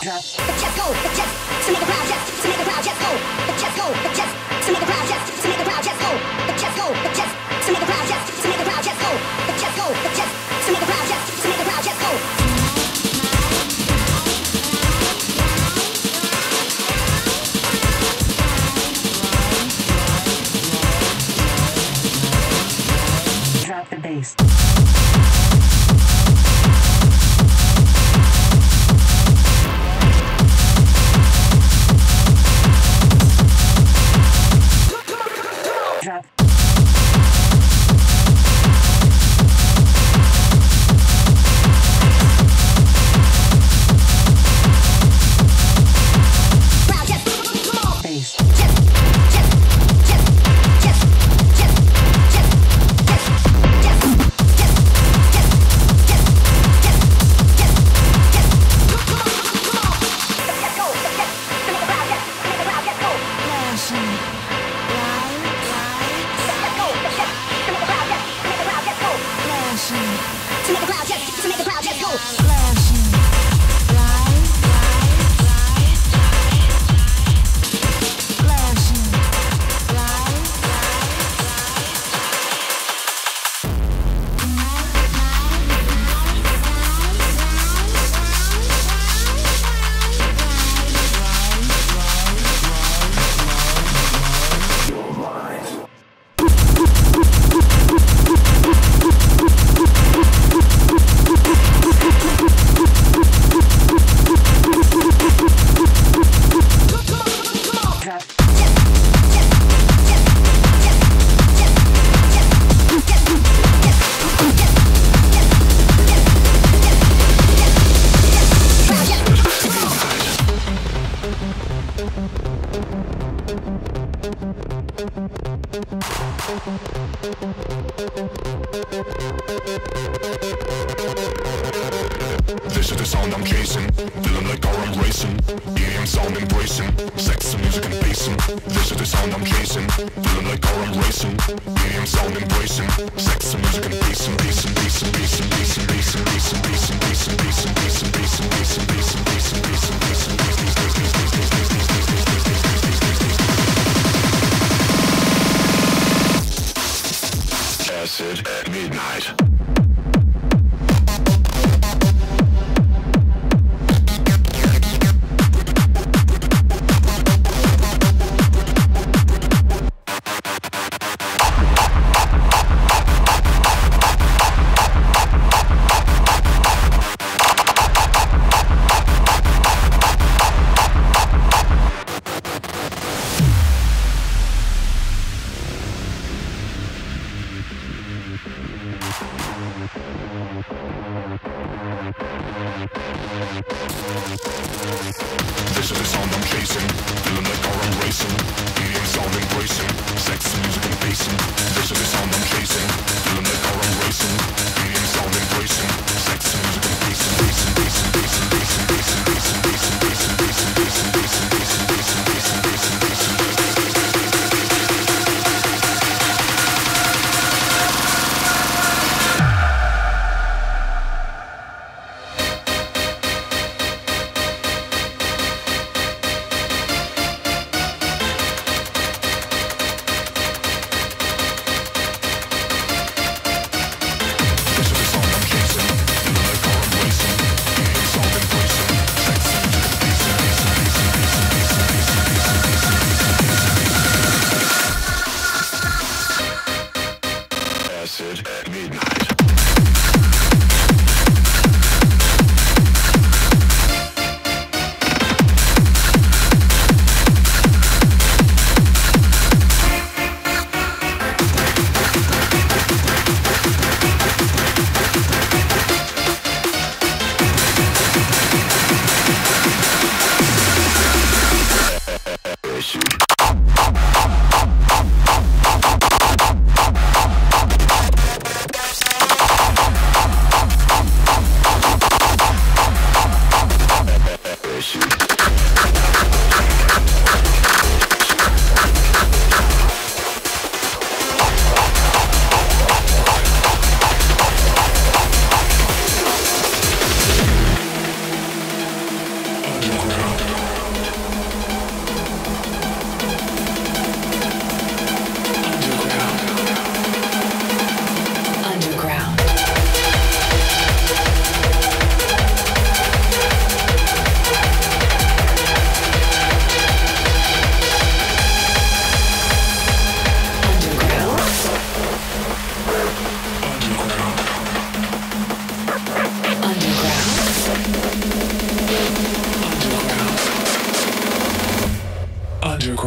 Just go, just to make a proud, just to make a proud, just go, just go, just to make a proud.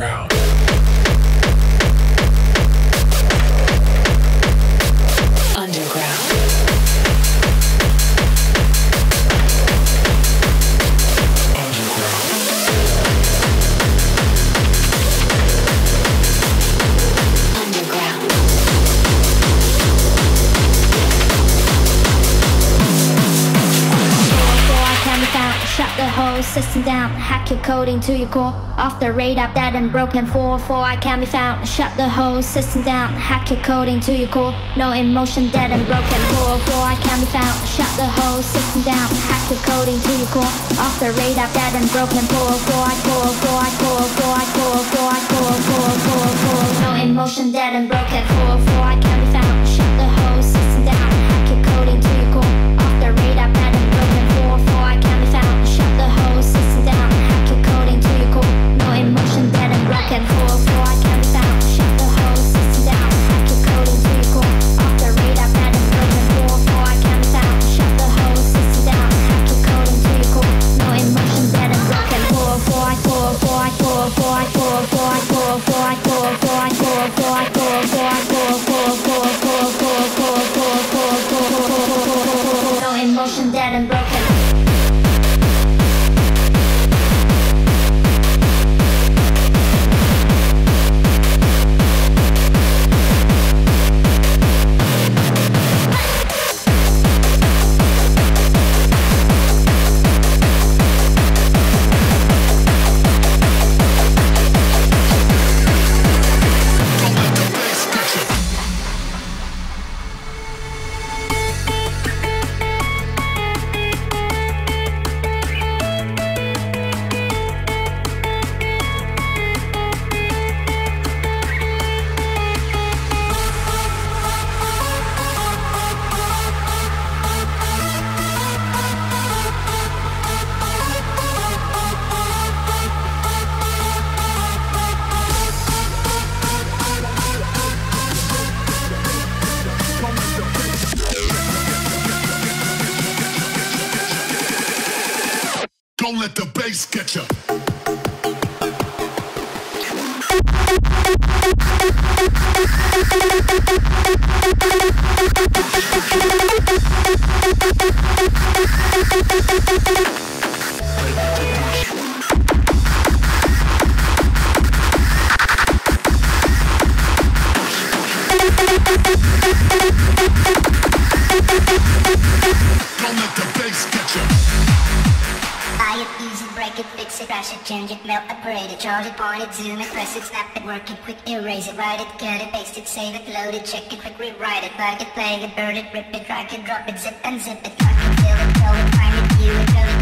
ground. system down. Hack your code into your core. Off the radar, dead and broken. 4-4, I can't be found. Shut the whole system down. Hack your code into your core. No emotion, dead and broken. 4-4, I can't be found. Shut the whole system down. Hack your code into your core. Off the radar, dead and broken. 4-4, I call, 4 I call, 4 I call, 4 I call, 4 4 4 No emotion, dead and broken. 4-4, load check it, quick rewrite it, plug it, play it, burn it, rip it, drag it, drop it, zip and zip it, cut it, fill it, fill it, find it, view it, fill it.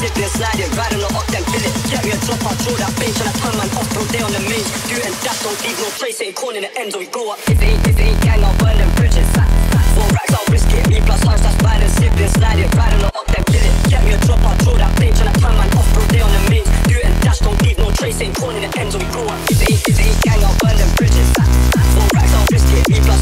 sitting sliding, riding on up them villains. Carry a drop, I draw that bench, and I turn man off till day on the main. Do and that, don't leave no trace, ain't corn in the end, or we go up. If it ain't, if it ain't gang, I'll burn them bridges. Four racks, I'll risk it. Me plus house, that's buying and sibling, sliding, riding on up them pillars. Get me a drop, I draw that bench, and I turn man off till day on the main. Do and dash, don't leave no trace, ain't corn in the end, or we go up. If it ain't, if it ain't gang, I'll burn them bridges. Four racks, I'll risk it. Me plus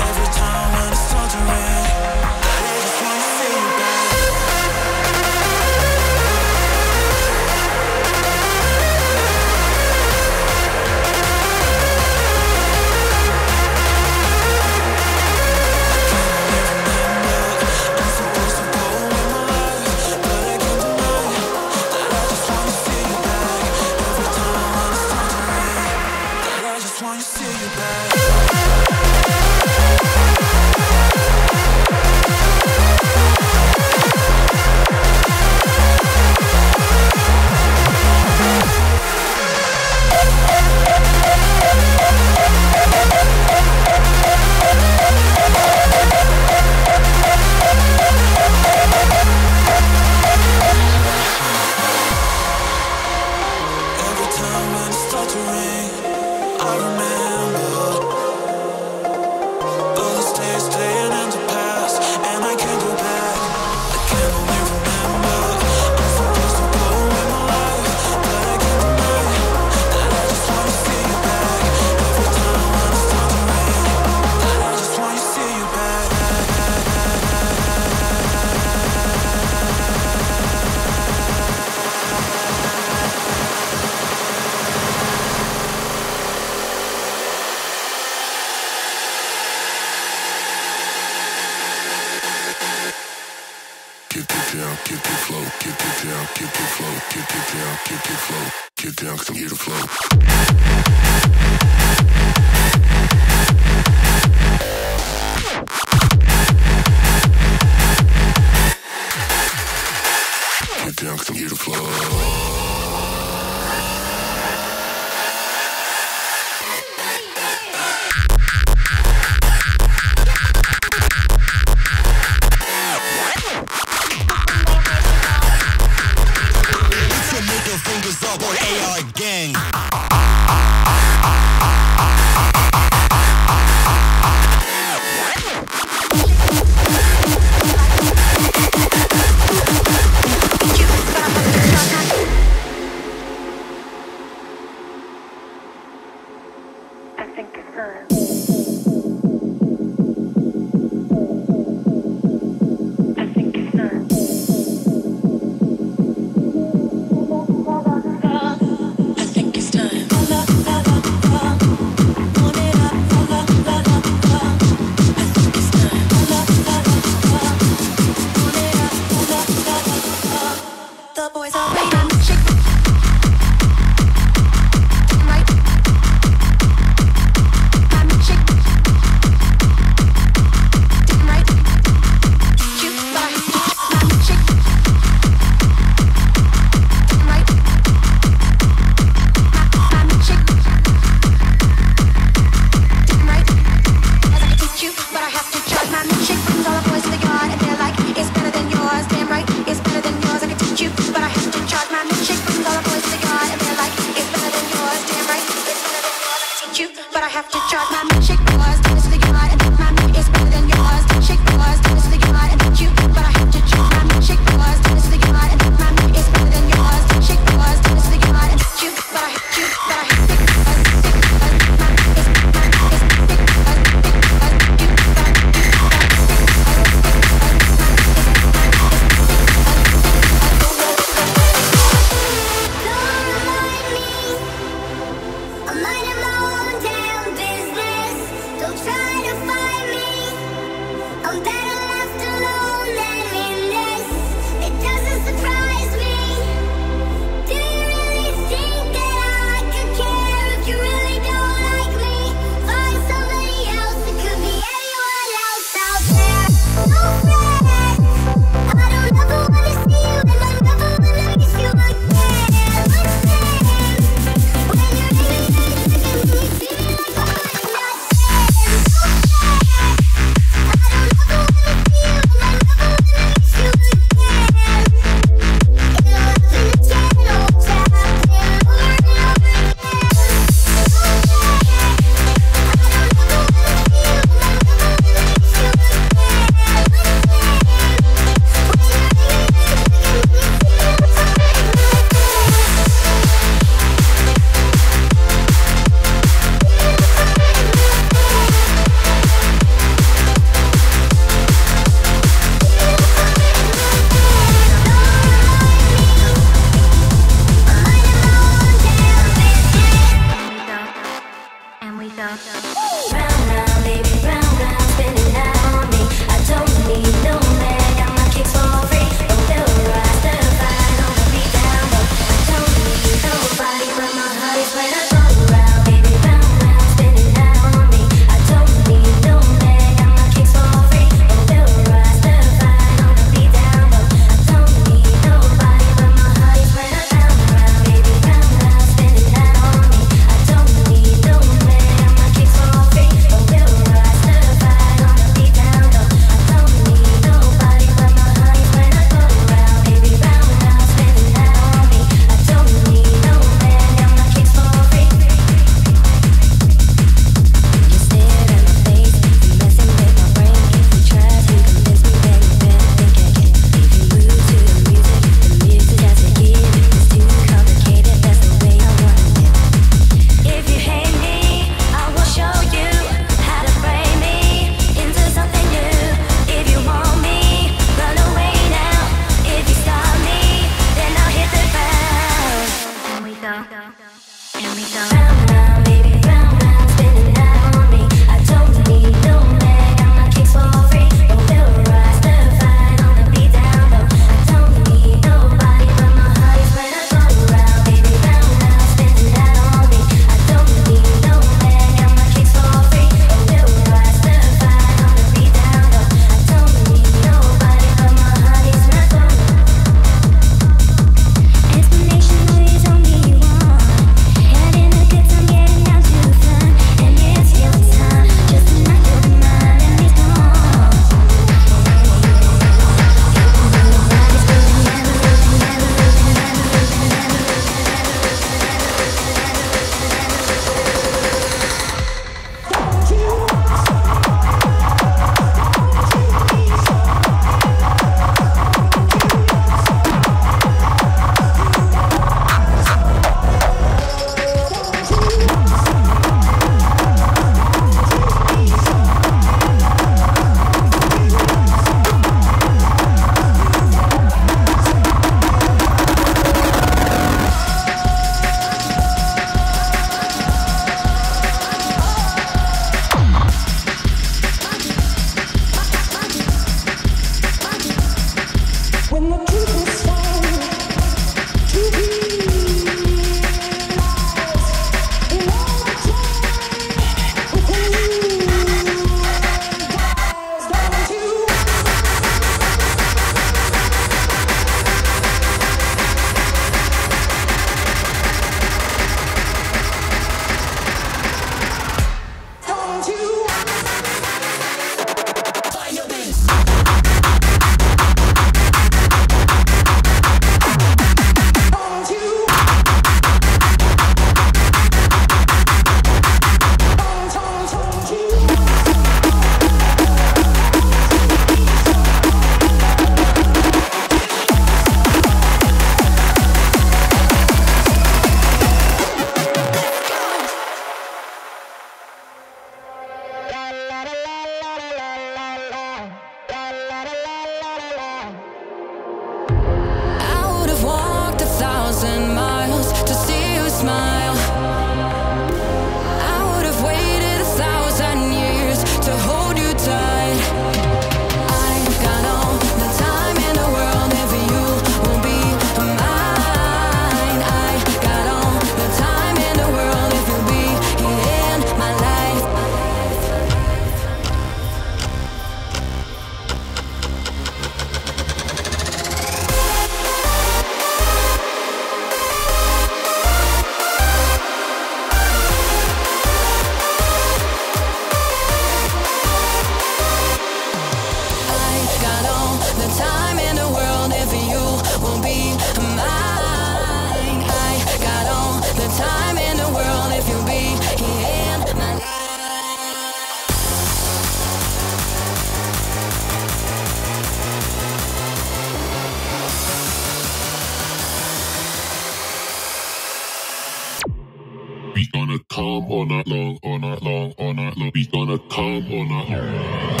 gonna come all night long, all night long, all night long. We gonna come all night long.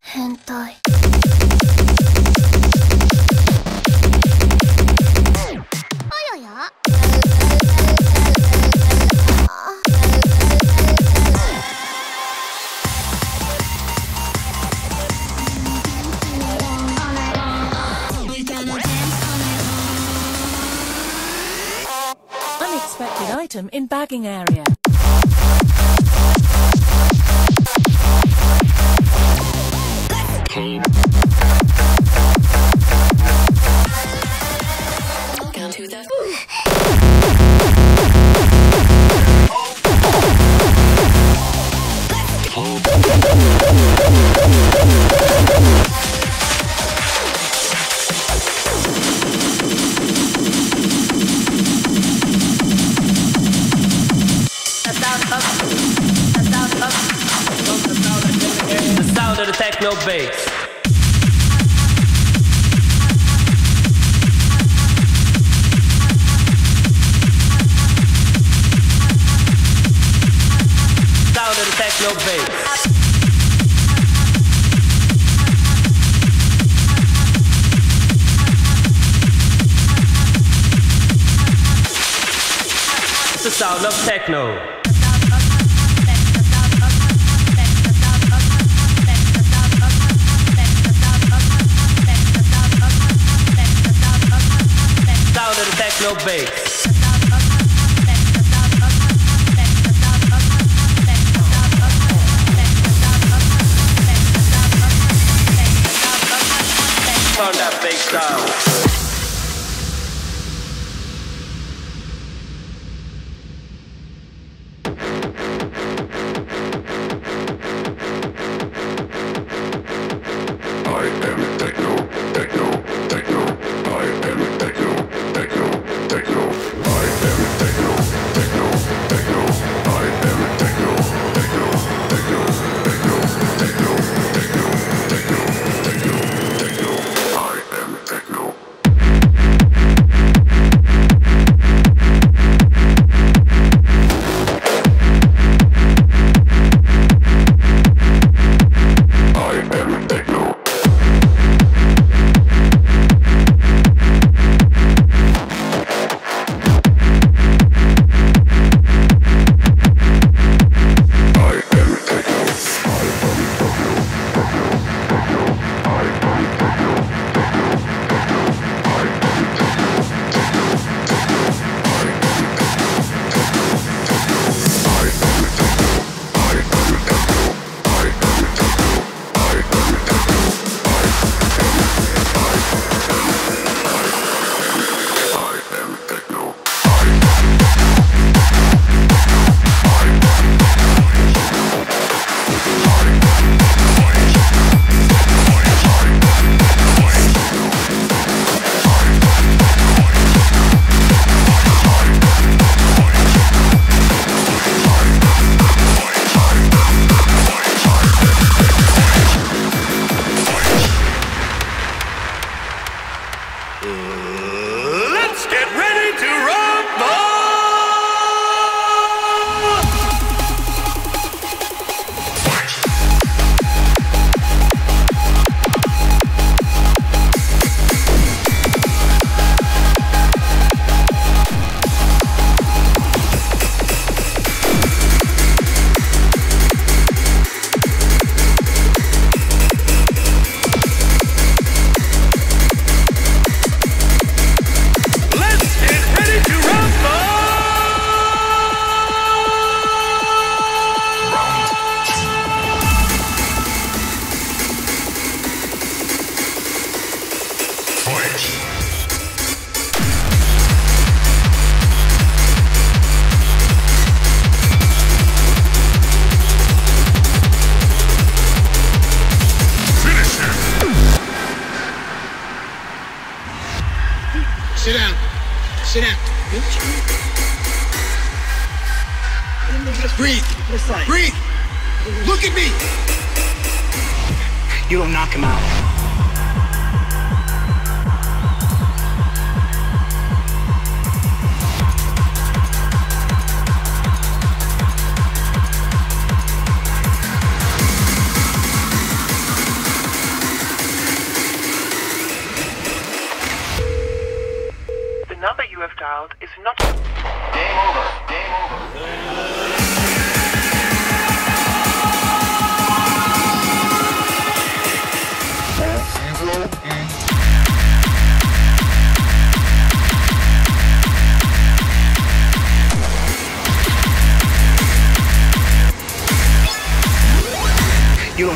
変態。parking area. eh,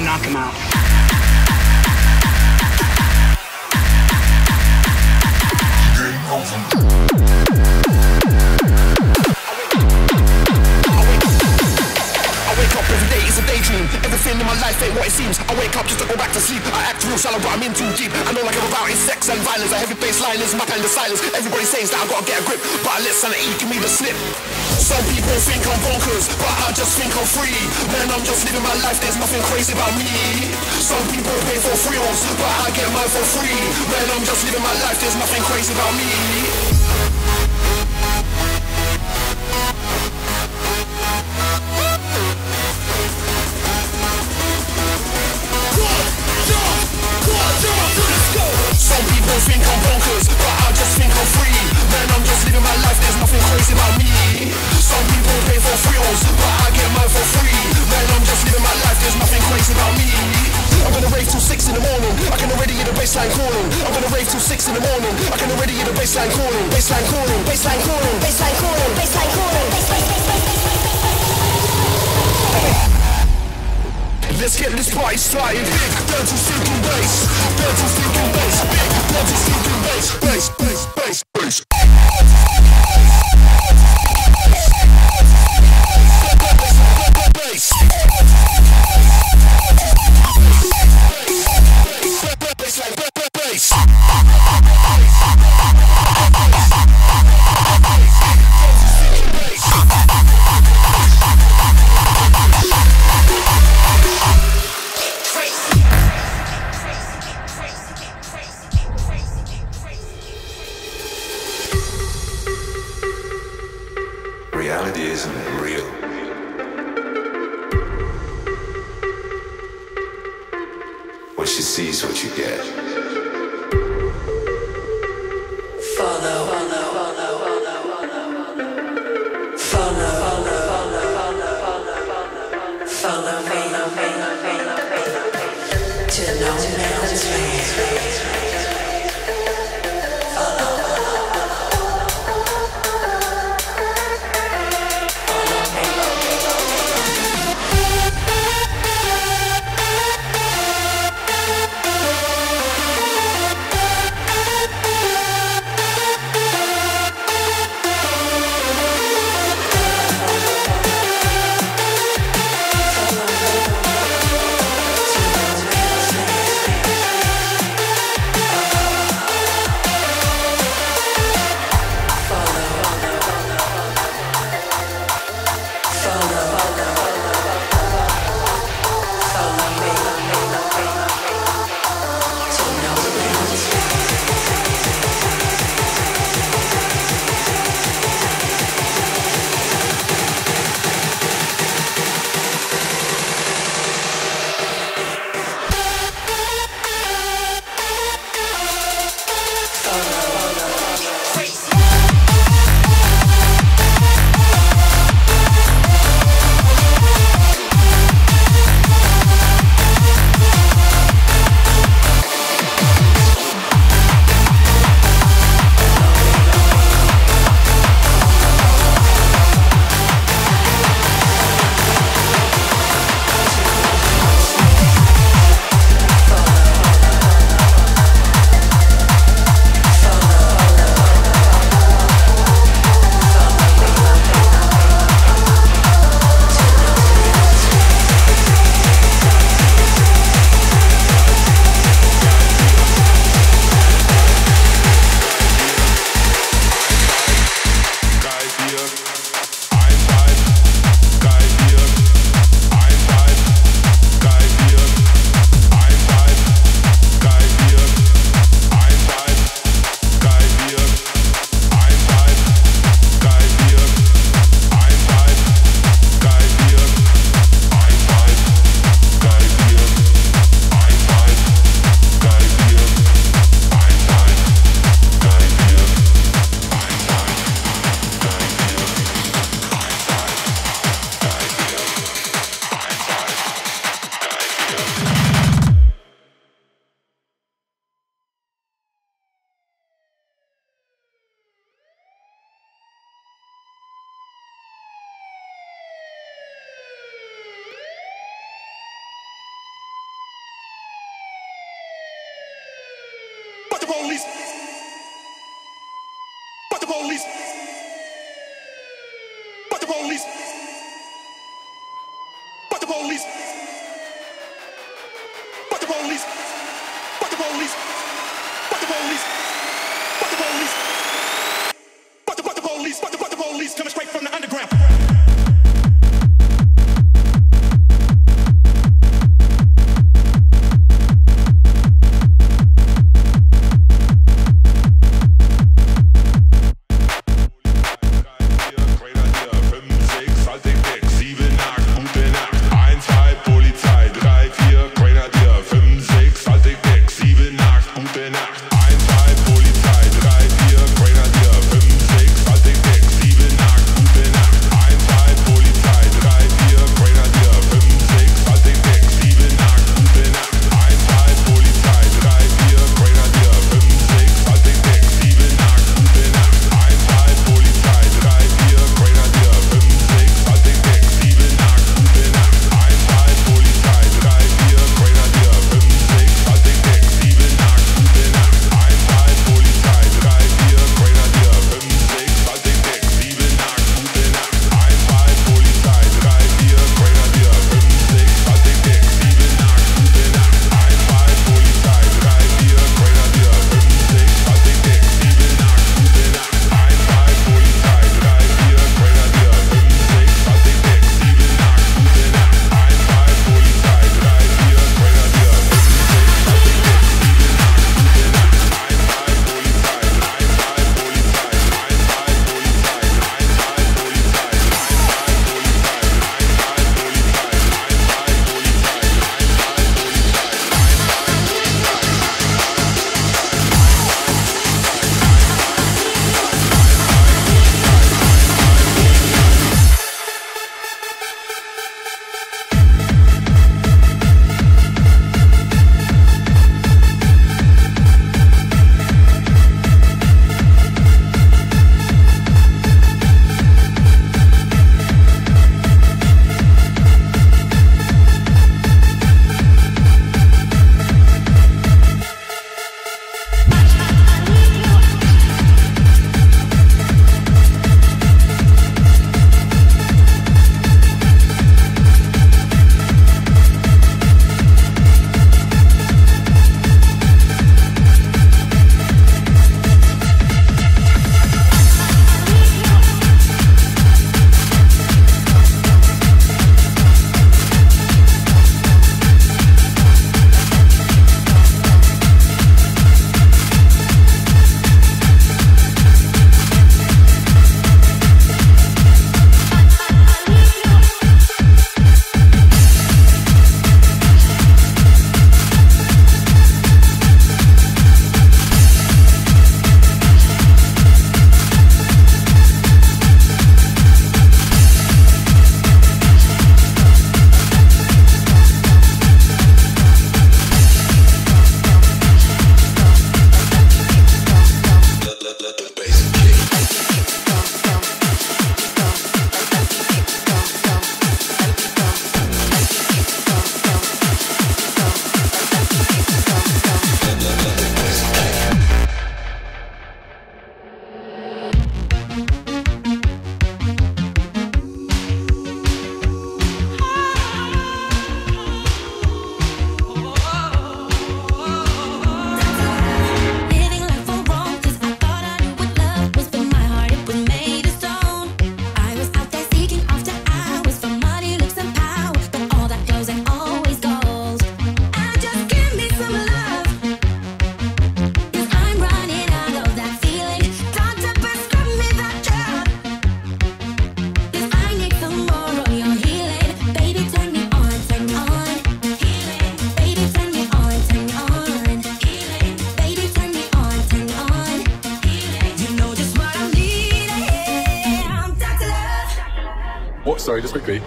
knock him out. In my life ain't what it seems. I wake up just to go back to sleep. I act real shallow, but I'm in too deep. I know like I'm about is sex and violence. A heavy bassline is my kind of silence. Everybody says that I gotta get a grip, but I let sanity give me the slip. Some people think I'm bonkers, but I just think I'm free. Man, I'm just living my life, there's nothing crazy about me. Some people pay for thrills, but I get mine for free. Man, I'm just living my life, there's nothing crazy about me. Think I'm bonkers, but I just think I'm free. Man, I'm just living my life, there's nothing crazy about me. Some people pay for thrills, but I get mine for free. Man, I'm just living my life, there's nothing crazy about me. I'm gonna rave till six in the morning. I can already hear the bassline calling. I'm gonna rave till six in the morning. I can already hear the bassline calling. Bassline calling. Bassline calling. Bassline calling. Bassline calling. Let's get this party started. Big dirty stinking bass. Dirty stinking bass. Big dirty stinking bass. Bass, bass, bass, bass.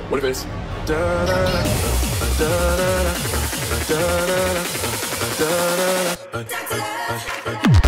What if it's da da da da da da da da da da da da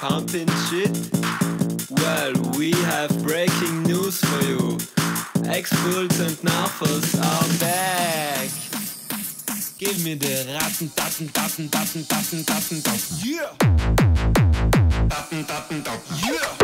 pumping shit? Well, we have breaking news for you. Expulze and Narfos are back. Give me the Ratten, Datten, Datten, Datten, Datten, Datten, Datten. Yeah! Datten, Datten, Datten. Yeah!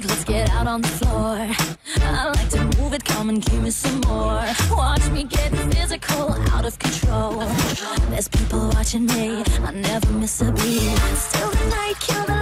music, let's get out on the floor. I like to move it, come and give me some more. Watch me get physical, out of control. There's people watching me, I never miss a beat. Still the night, kill the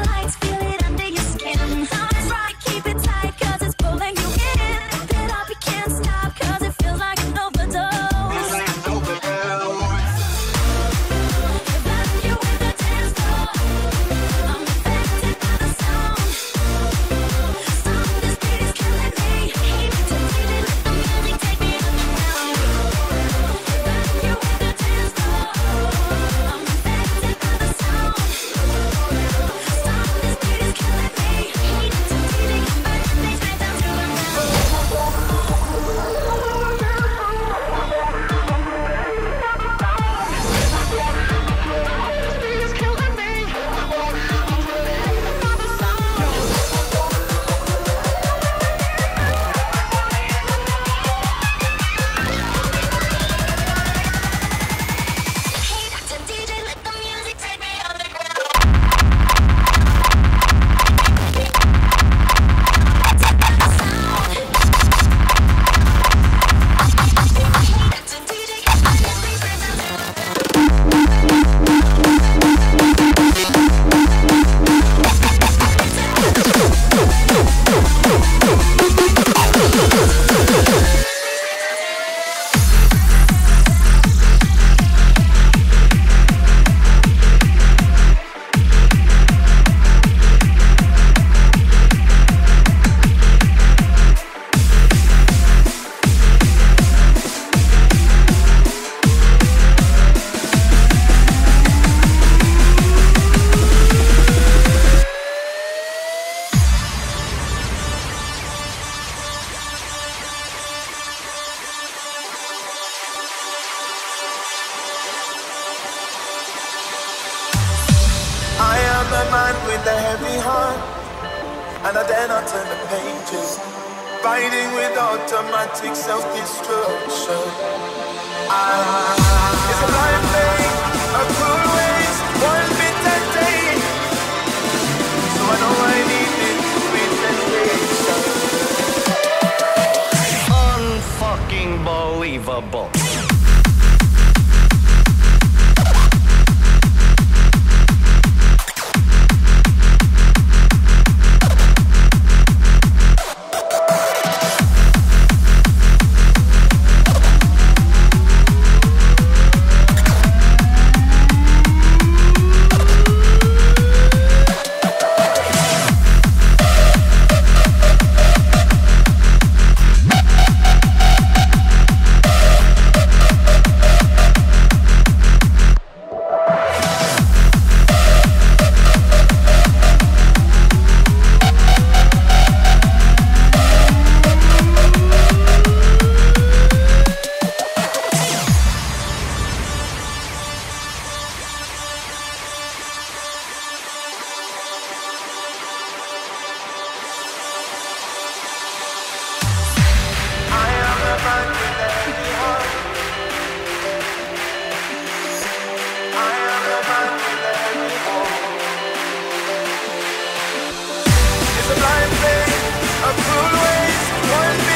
One.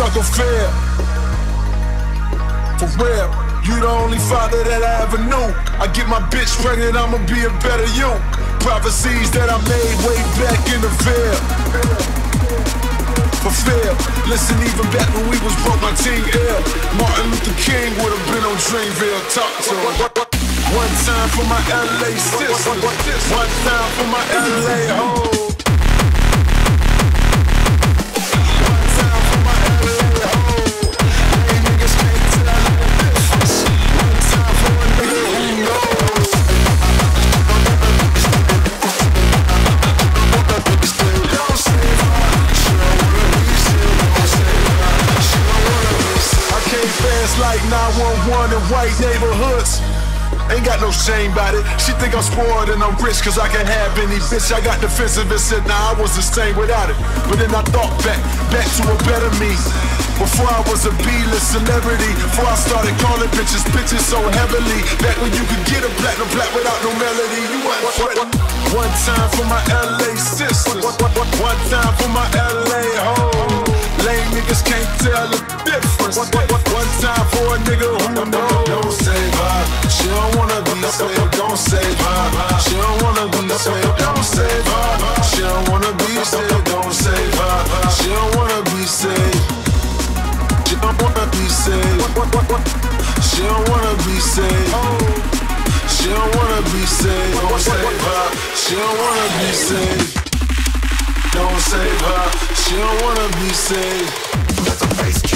In Fair. For real, you the only father that I ever knew. I get my bitch pregnant, I'ma be a better you. Prophecies that I made way back in the veil. Fulfill. Listen, even back when we was broke, my team ill. Martin Luther King would have been on Dreamville. Talk to him. One time for my LA sis. One time for my LA hoes. Oh. In white neighborhoods. Ain't got no shame about it. She think I'm spoiled and I'm rich cause I can have any bitch. I got defensive and said, nah, I was the same without it. But then I thought back, back to a better me. Before I was a B-list celebrity. Before I started calling bitches bitches so heavily. Back when you could get a platinum black without no melody. You want one time for my LA sisters. One time for my LA hoes. Lame niggas can't tell the difference. One time for a nigga who knows. Don't save her. She don't wanna be saved. Don't save her. She don't wanna be saved. Don't save her. She don't wanna be saved. Don't save her. She don't wanna be saved. She don't wanna be saved. She don't wanna be saved. She don't wanna be saved. Don't save her. She don't wanna be saved. Don't save her you don't wanna be saved. That's a face.